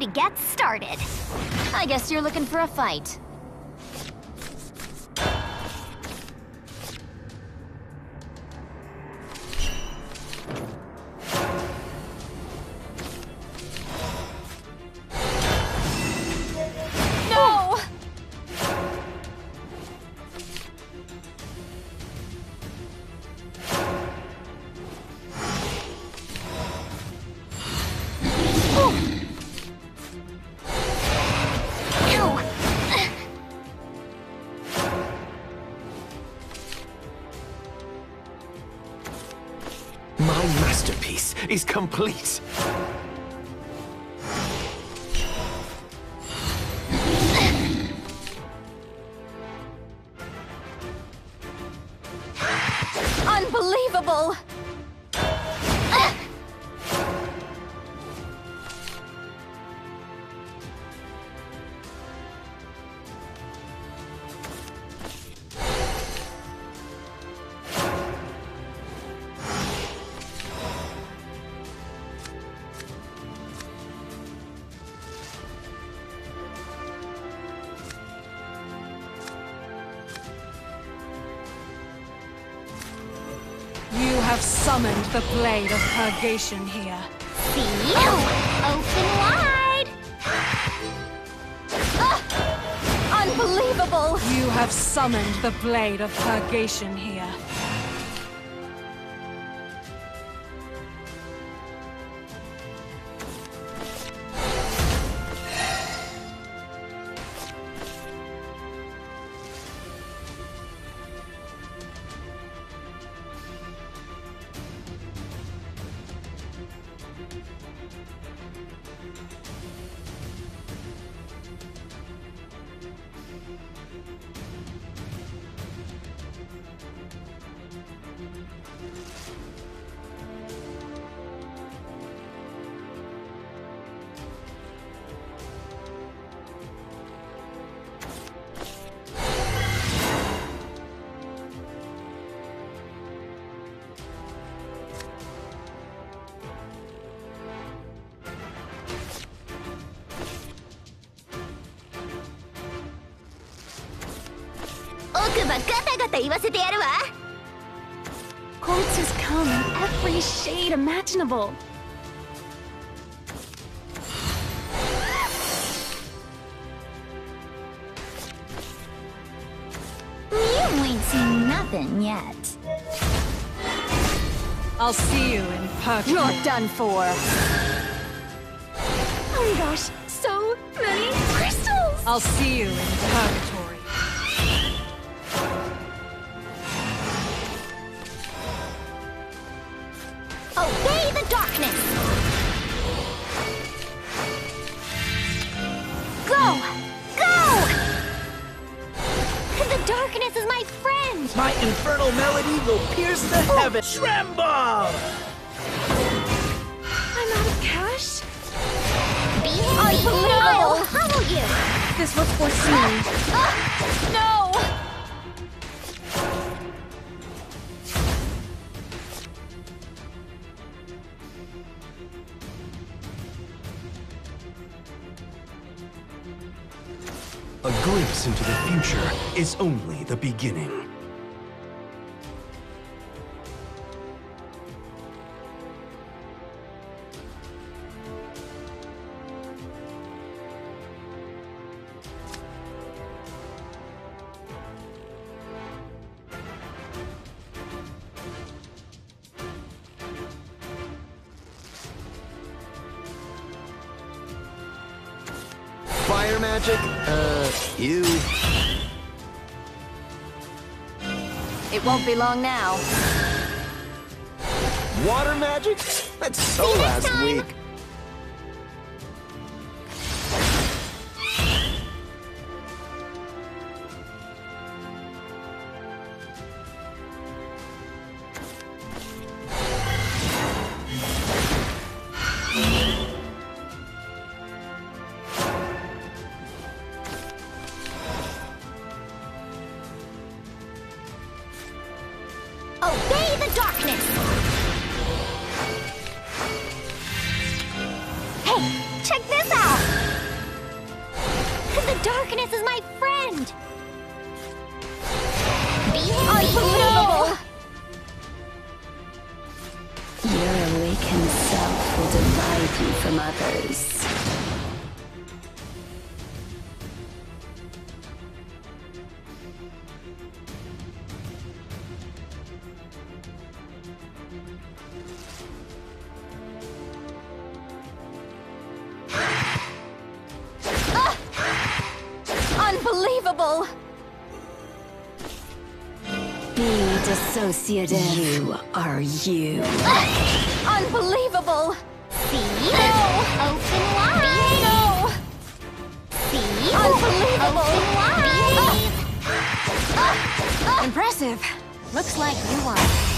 to get started. I guess you're looking for a fight. My masterpiece is complete. Unbelievable! Have summoned the blade of purgation here. See? Oh, open wide. Ah! Unbelievable! You have summoned the blade of purgation here. Quartz has come in every shade imaginable. You ain't seen nothing yet. I'll see you in purgatory. You're done for. Oh my gosh, so many crystals! I'll see you in purgatory. Friend! My infernal melody will pierce the oh. heavens. Tremble! I'm out of cash? Be Unbelievable. I'll humble you! This was foreseen. no! A glimpse into the future is only the beginning. Magic? Uh, you. It won't be long now. Water magic? That's so last week. From others. Ah! Unbelievable! Be dissociative. You are you. Ah! Unbelievable! See? Impressive. Looks like you are